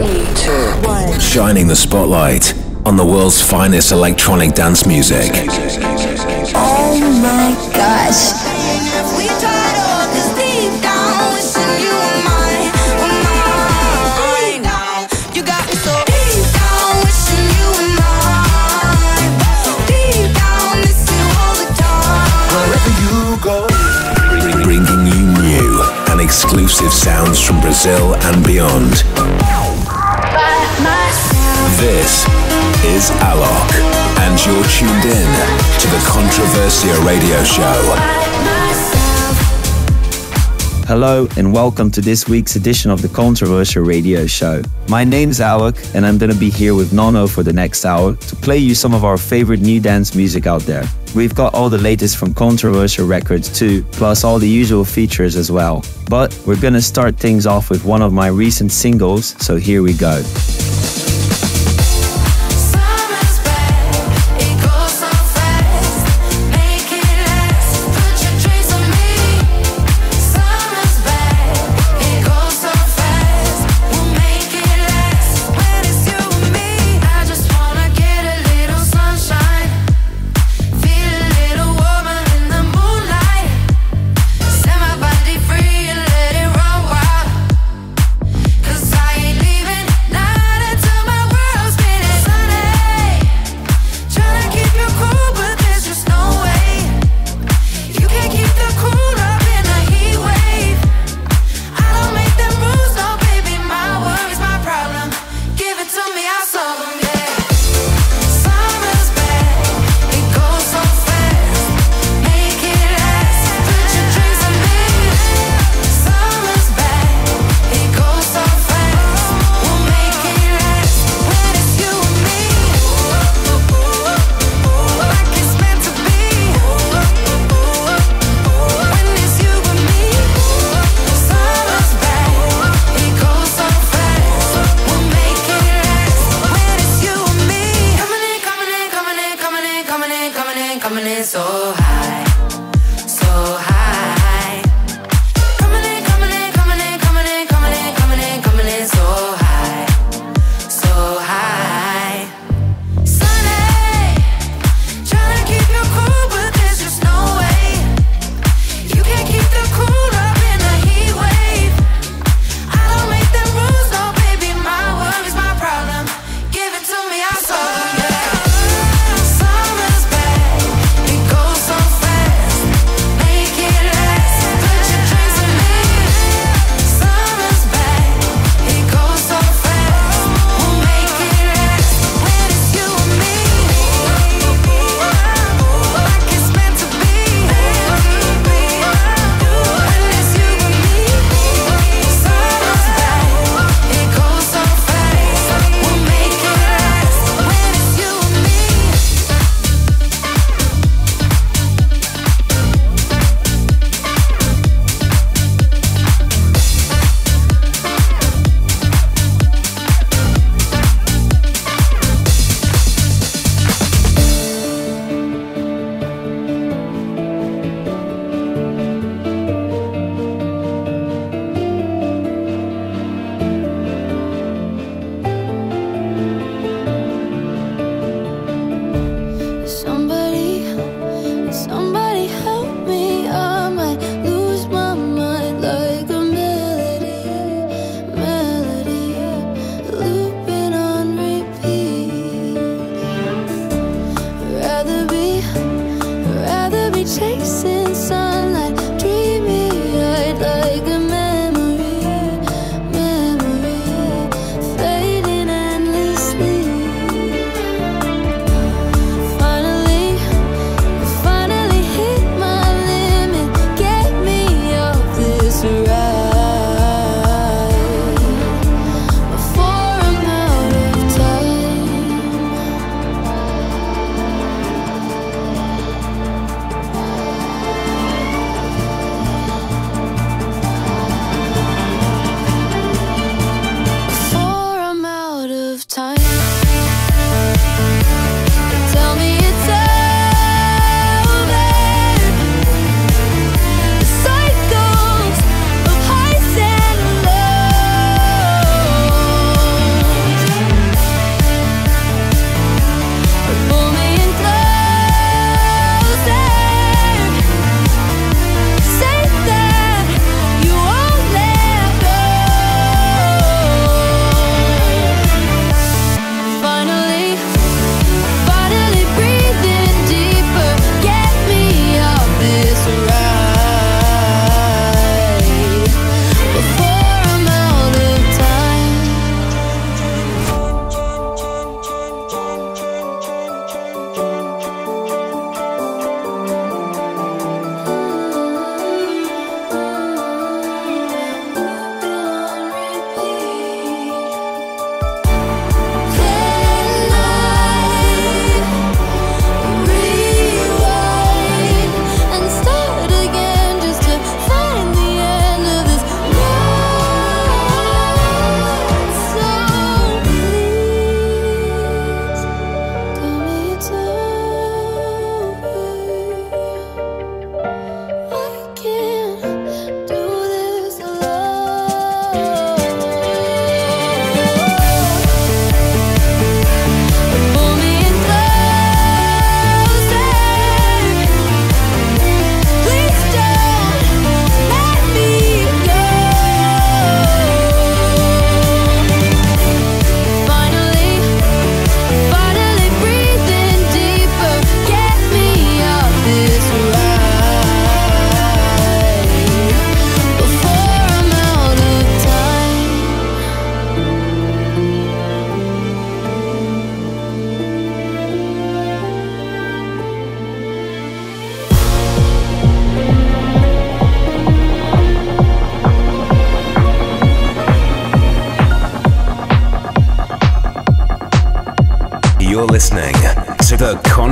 Three, two, one. Shining the spotlight on the world's finest electronic dance music. Oh my gosh. Bringing you new and exclusive sounds from Brazil and beyond. This is Alok, and you're tuned in to the Controversia Radio Show. Hello and welcome to this week's edition of the Controversia Radio Show. My name's Alok and I'm gonna be here with Nono for the next hour to play you some of our favorite new dance music out there. We've got all the latest from Controversia Records too, plus all the usual features as well. But we're gonna start things off with one of my recent singles, so here we go.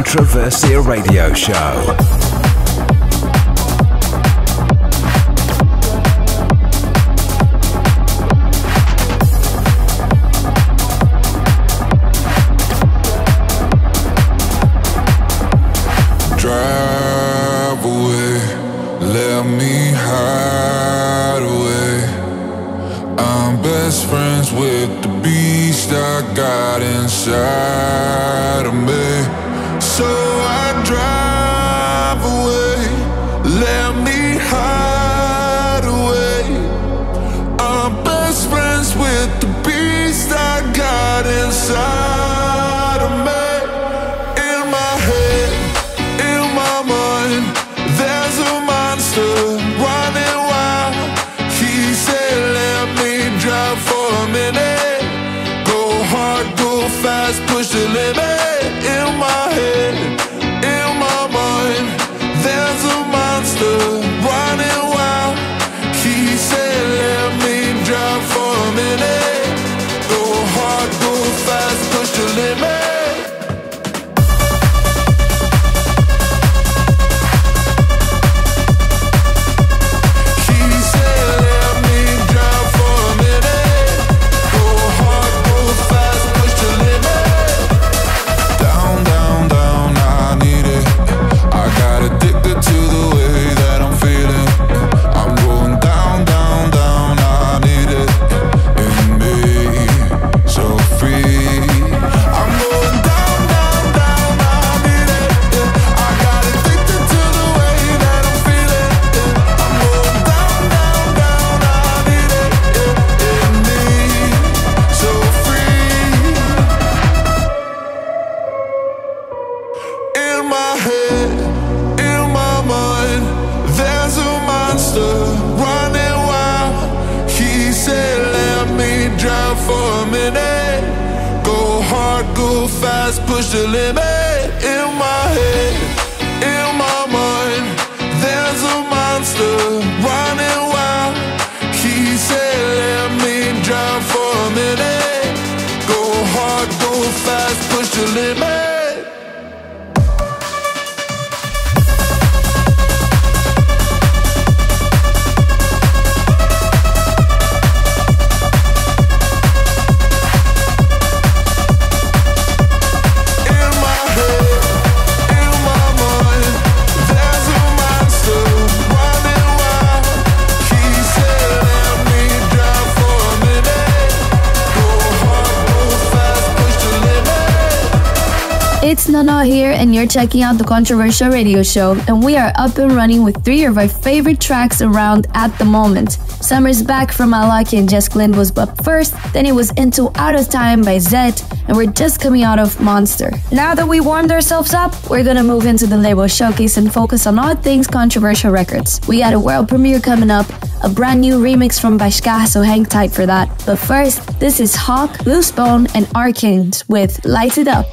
The Controversia Radio Show. Checking out the Controversia Radio Show, and we are up and running with three of our favorite tracks around at the moment. Summer's Back from Alok and Jess Glynne was up first, then it was Into Out of Time by Zedd, and we're just coming out of Monster. Now that we warmed ourselves up, we're gonna move into the label showcase and focus on all things Controversia records. We got a world premiere coming up, a brand new remix from Bhaskar, so hang tight for that. But first, this is Hawk, Loose Bone, and Arkings with Light It Up.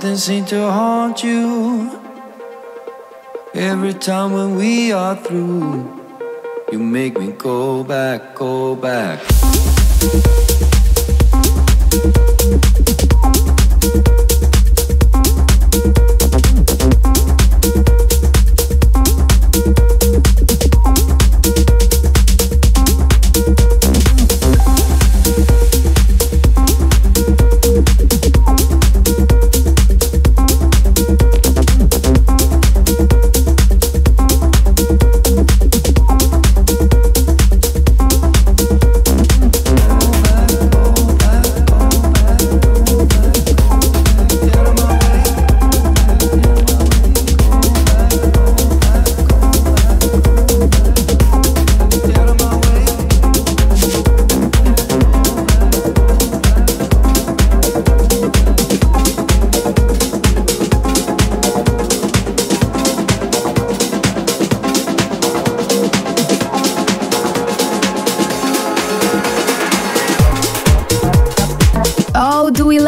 Something seems to haunt you. Every time when we are through, you make me go back, go back.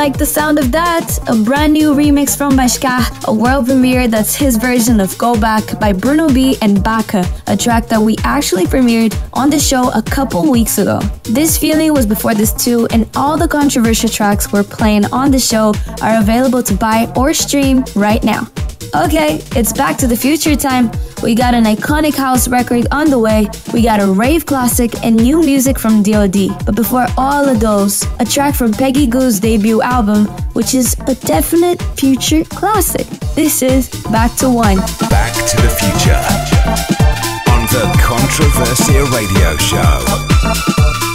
Like the sound of that? A brand new remix from Bhaskar, a world premiere that's his version of Go Back by Bruno B and Baka, a track that we actually premiered on the show a couple weeks ago. This feeling was before this too, and all the Controversia tracks we're playing on the show are available to buy or stream right now. Okay, it's back to the future time. We got an iconic house record on the way, we got a rave classic, and new music from DoD. But before all of those, a track from Peggy Gou's debut album, which is a definite future classic. This is Back to One. Back to the Future on the Controversia Radio Show.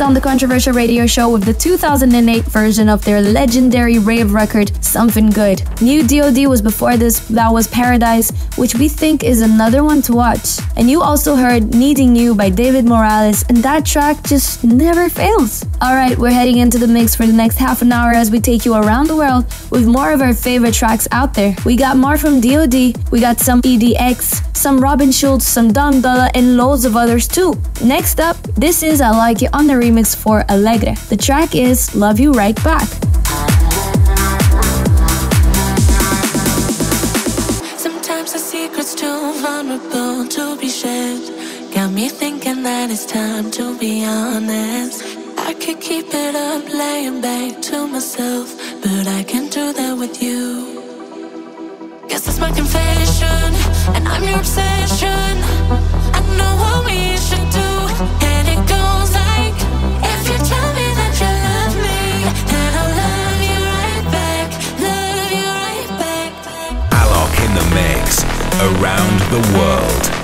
On the Controversia Radio Show with the 2008 version of their legendary rave record, Something Good. New DOD was before this, that was Paradise, which we think is another one to watch. And you also heard Needing You by David Morales, and that track just never fails. Alright, we're heading into the mix for the next half an hour as we take you around the world with more of our favorite tracks out there. We got more from DOD, we got some EDX, some Robin Schulz, some Dom Dolla, and loads of others too. Next up, this is I Like It on the remix for Alegre. The track is Love You Right Back. Sometimes the secret's too vulnerable to be shared. Got me thinking that it's time to be honest. I could keep it up, laying back to myself, but I can't do that with you. Guess that's my confession, and I'm your obsession. I know what we should do, and it goes like if you tell me that you love me, then I'll love you right back, love you right back. Alok in the mix around the world.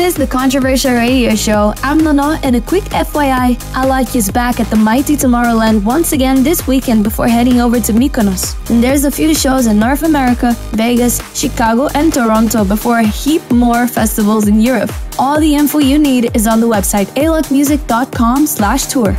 Is the Controversia Radio Show. I'm Nono, and a quick FYI, Alok is back at the mighty Tomorrowland once again this weekend before heading over to Mykonos. And there's a few shows in North America, Vegas, Chicago, and Toronto before a heap more festivals in Europe. All the info you need is on the website alokmusic.com slash tour.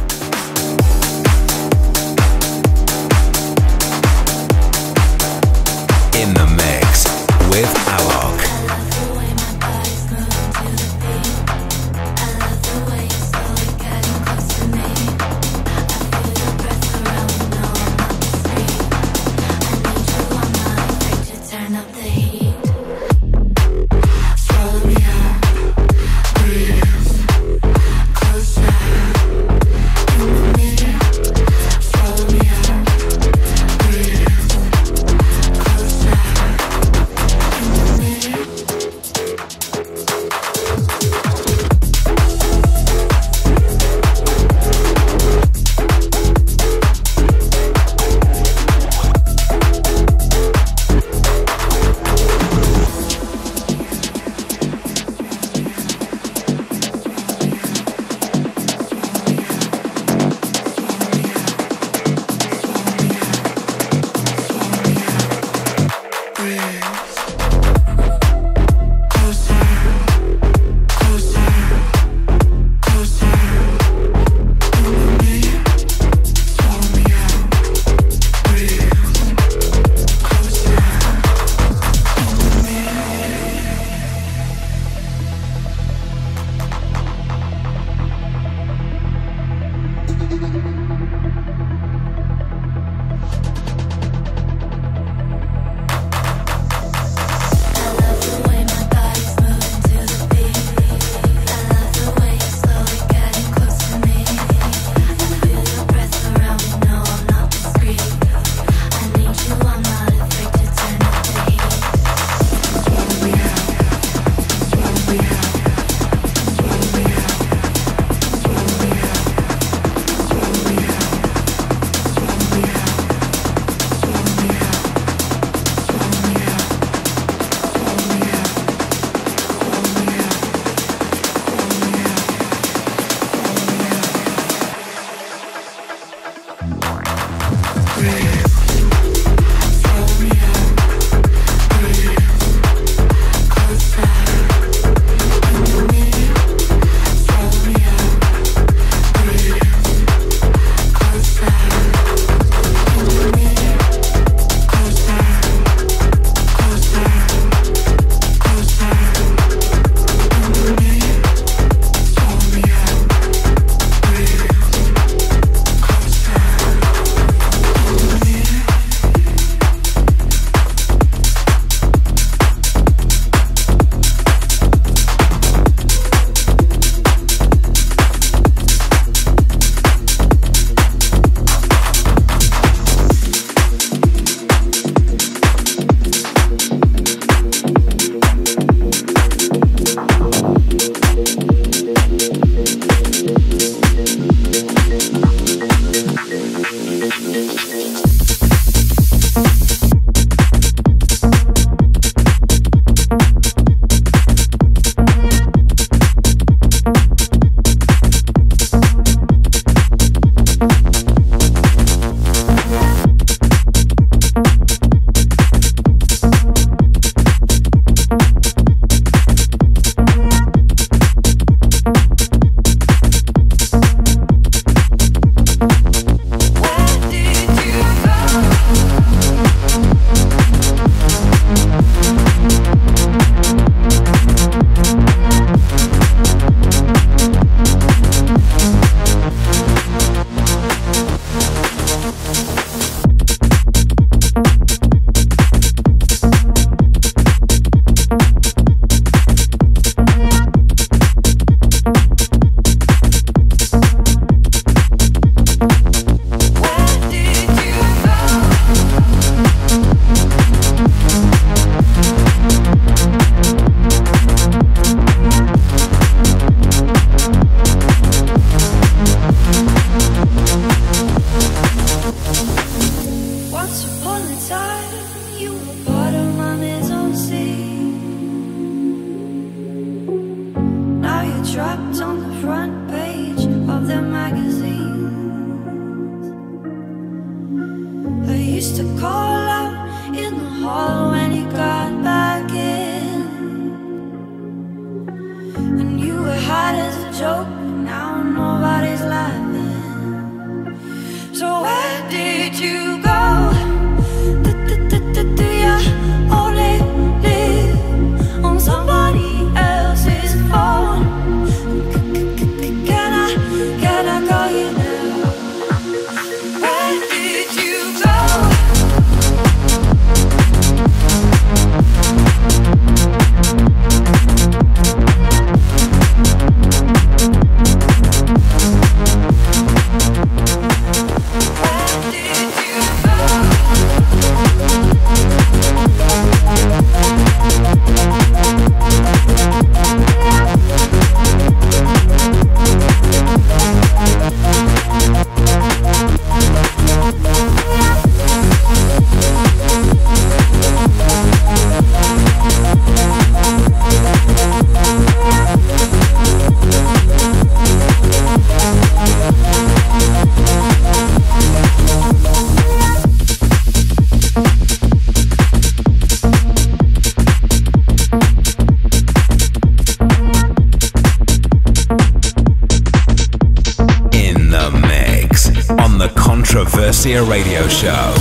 Radio Show.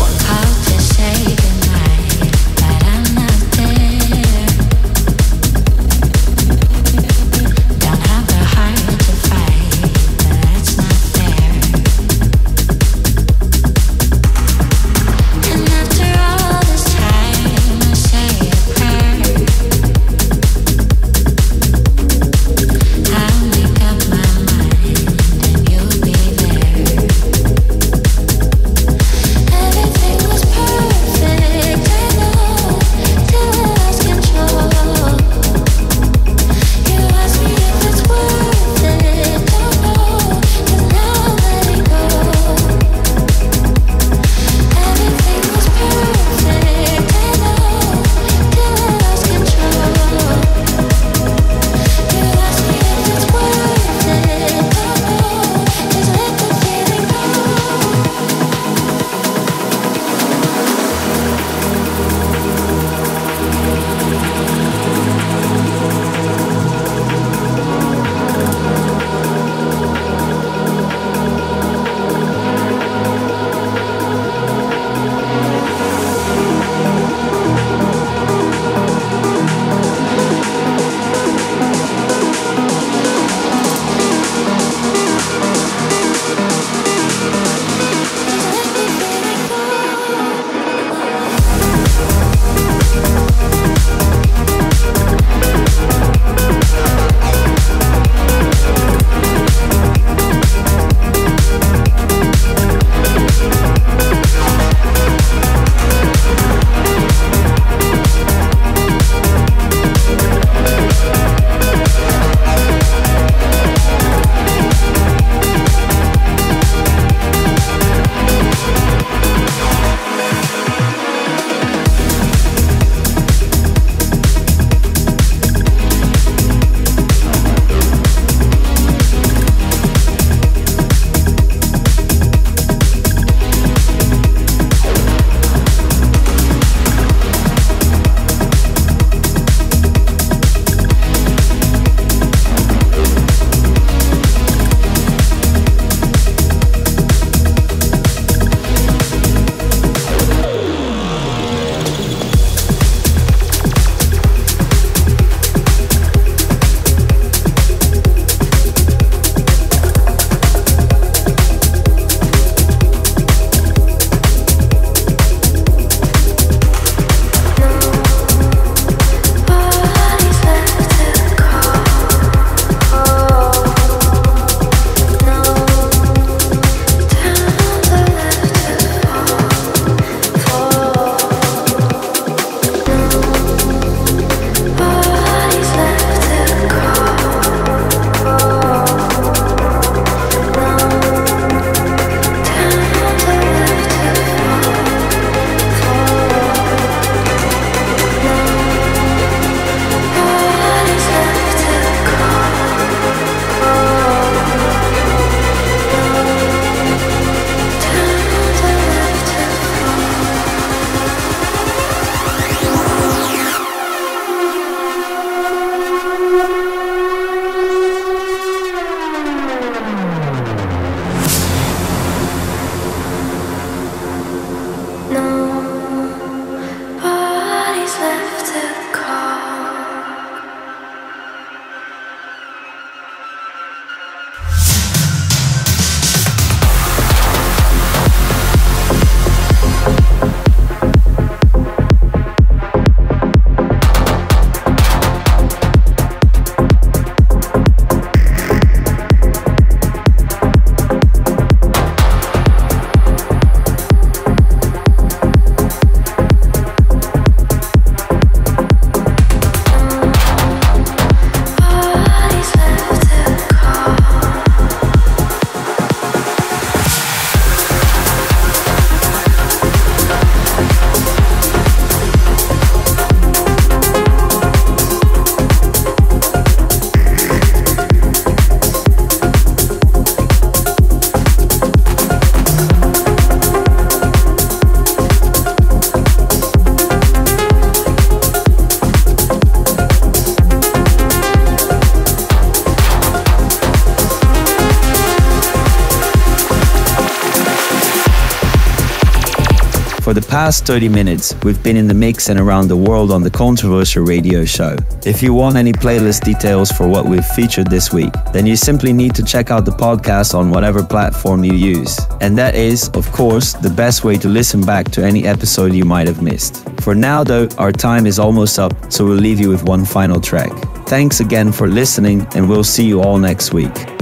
Past 30 minutes, we've been in the mix and around the world on the Controversia Radio Show. If you want any playlist details for what we've featured this week, then you simply need to check out the podcast on whatever platform you use. And that is, of course, the best way to listen back to any episode you might have missed. For now, though, our time is almost up, so we'll leave you with one final track. Thanks again for listening, and we'll see you all next week.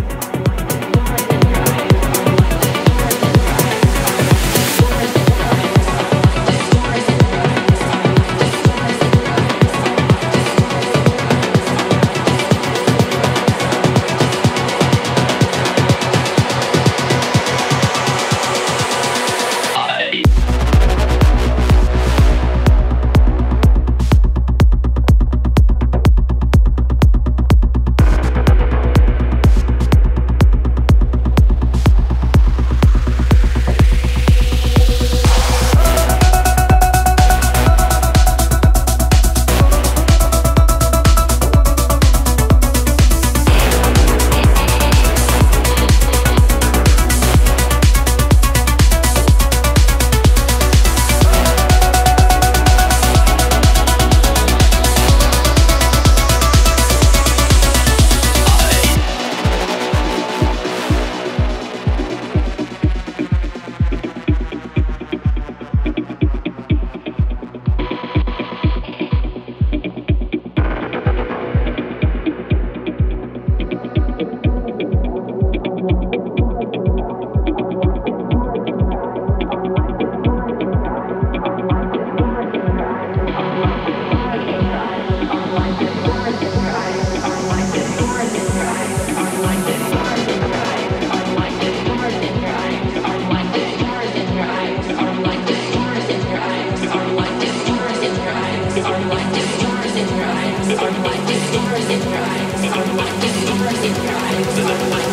Into the light.